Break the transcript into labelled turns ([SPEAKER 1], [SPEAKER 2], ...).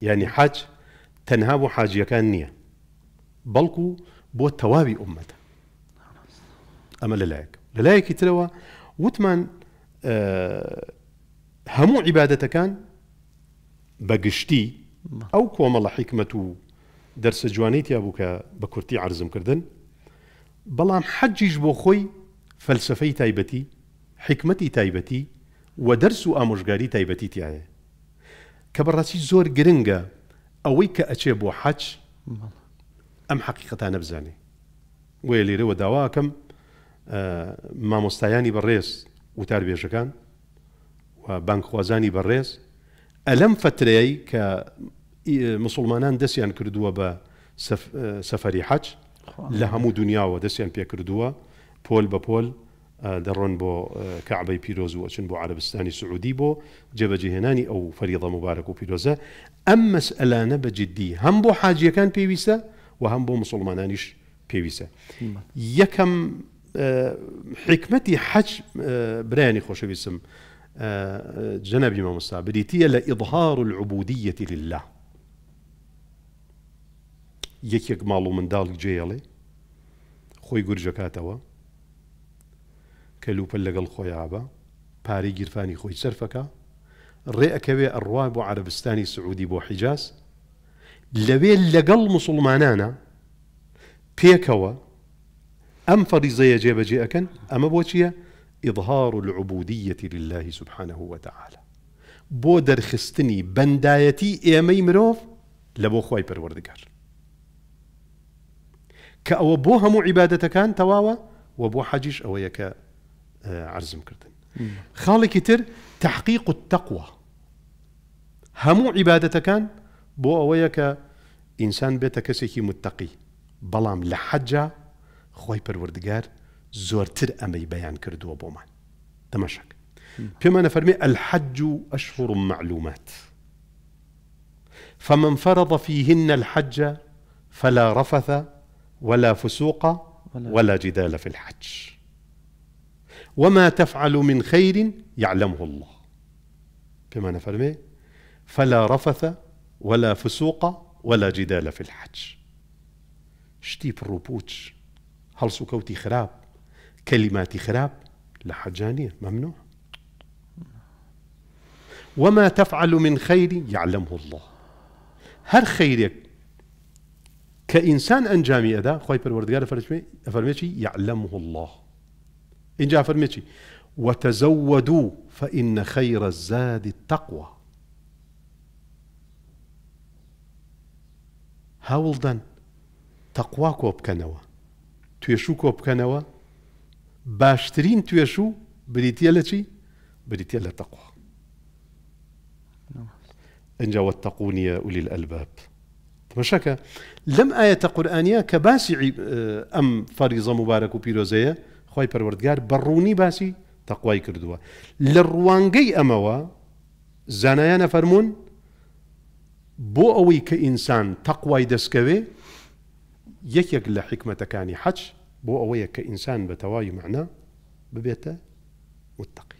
[SPEAKER 1] ینی حەج تەنها بۆ حاجیەکان نییە بەڵکو بۆ تەواوی ئومەتە ئەمە لەلایەک لەلایەکی ترەوە وتمان هەموو عیباەتەکان بەگشتی ئەو کۆمەڵە حیکمت و دەرسە جوانەی تیا بوو کە بە کورتی عرزم کردن بەڵام حەجیش بۆ خۆی فەلسفەی تایبەتی حکمەتی تایبەتی و دەرس و ئامۆژگاری تایبەتی تایە کە بەڕاستی زۆر گرنگە ئەوەی کە ئەچێ بۆ حەج ئەم حقیقەتان نەبزانێ وێ لێرەوە داواکەم مامۆستایانی بەڕێز وتاربێژەکان و بانکخوازانی بەڕێز ئەلەم فترەیە کە مسلمانان دەستیان کردووە بە سەفری حەج لە هەموو دنیاوە دەستیان پێ کردووە پۆل بە پۆل دەڕۆن بۆ کعبەی پیرۆز و ئەچن بۆ عربستانی سعودی بۆ جێبەجێهێنانی ئەو فەریڵە مبارەك و پیرۆزە ئەم مەسئلانە بە جددی هەم بۆ حاجیەکان پێویستە و هەم بۆ مسلمانانیش پێویستە یەکەم حکمەتی حەج برایانی خۆشەویستم جنبی مامۆستا بریتە لە ئیظهار العبودیەتی لله. یەکێک ماڵ و منداڵی جێڵێ خۆی گورجەکاتەوە کە لوپل لەگەڵ خۆیابە پارەی گیرفانی خۆی سەرفەکە. ڕێ ئەکەوێ ئەڕوا بۆ عربستانی سعودی بۆ حیجاز. لەوێ لەگەڵ مسلمانانە پێکەوە ئەم فەریزەیە جێبەجێ ئەەکەن. ئەمە بۆ چییە؟ إظهار العبودية لله سبحانه وتعالى. بۆ دەرخستنی بەندایەتی ئێمەی مرۆڤ لە بۆ خی پەروەردگار. کە ئەوە بۆ هەموو عیباەتەکان تەواوە و بۆ حەجیش ئەوەیە کە عرزم کردن خاڵێکی تر تحقیق التەقوە هەموو عیباەتەکان بۆ ئەوەیە کە ئینسان بێتە کەسێکی متتەقی بەڵام لە حەجا خۆی پەروەردگار زۆرتر ئەمەی بەیان کردووە بۆمان دەمەشک پێمانە فەرمێ الحج أشهر معلومات. فمن فرض فيهن الحج فلا رفث ولا فسوق ولا جدال في الحج. وما تفعل من خير يعلمه الله. بما نفرمي فلا رفث ولا فسوق ولا جدال في الحج. شتي بروبوتش هل سكوتي خراب؟ كلماتي خراب؟ لحجانية ممنوع. وما تفعل من خير يعلمه الله. هر خيرك كإنسان أنجامي أدا خوي بالوردقار فرمي يعلمه الله. إن جاء فرمي وتزودوا فإن خير الزاد التقوى. هاولدن تەقوا کۆ بکەنەوە توێشوو کۆ بکەنەوە باشترین توێشوو بریتە لە چی لە تەقوا ئەجا وەتەقونیە ئولی الألباب. تمەشەکە لەم ئاەتە قورآانیا کە باسی ئەم فەریزە مبارەك و پیرۆزەیە خی پەروەردگار بەڕوونی باسی تەقوای کردووە لە ڕوانگەی ئەمەوە زانایانە فەرمونون بۆ ئەوەی کە ئینسان تەقوای دەستکەوێ یەکێک لە حکمەتەکانی حەج بۆ ئەوەیە کە ئینسان بە تەواوی معنا ببێتە متتەقی.